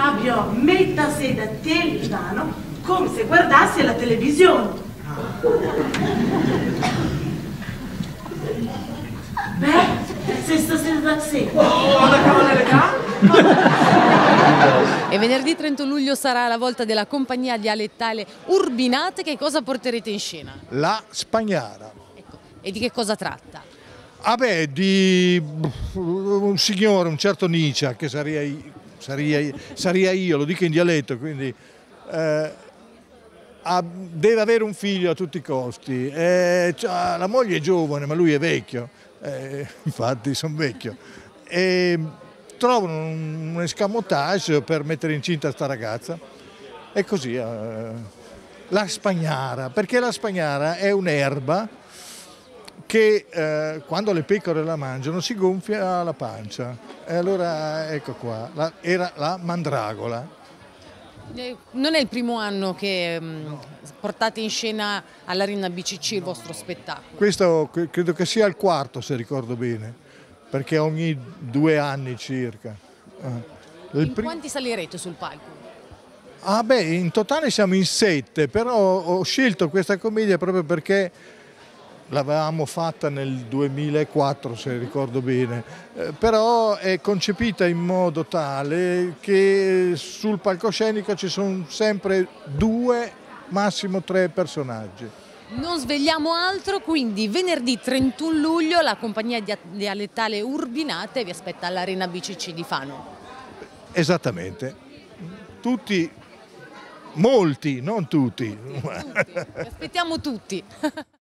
Fabio, metta sede a te il divano come se guardassi la televisione. Beh, se sta seduta da sé. Oh, la cavallere ca? E venerdì 31 luglio sarà la volta della compagnia dialettale Urbinate. Che cosa porterete in scena? La Spagnara. Ecco, e di che cosa tratta? Ah beh, di un signore, un certo Nietzsche, che sarei, sarei, sarei io, lo dico in dialetto, quindi eh, ha, deve avere un figlio a tutti i costi. Eh, cioè, la moglie è giovane, ma lui è vecchio, eh, infatti sono vecchio. E trovano un, un escamotage per mettere incinta sta ragazza. E così, eh, la spagnara, perché la spagnara è un'erba che eh, quando le pecore la mangiano si gonfia la pancia. E allora ecco qua, la, era la mandragola. Eh, Non è il primo anno che mh, portate in scena all'Arena BCC il vostro spettacolo. Questo cre- credo che sia il quarto se ricordo bene, perché ogni due anni circa. Eh. Il quanti salirete sul palco? Ah beh, in totale siamo in sette, però ho scelto questa commedia proprio perché l'avevamo fatta nel 2004 se ricordo bene, Eh, però è concepita in modo tale che sul palcoscenico ci sono sempre due, massimo tre personaggi. Non svegliamo altro, quindi venerdì 31 luglio la compagnia dia- dialettale Urbinate vi aspetta all'Arena BCC di Fano. Esattamente. Tutti, molti, non tutti. Vi aspettiamo tutti.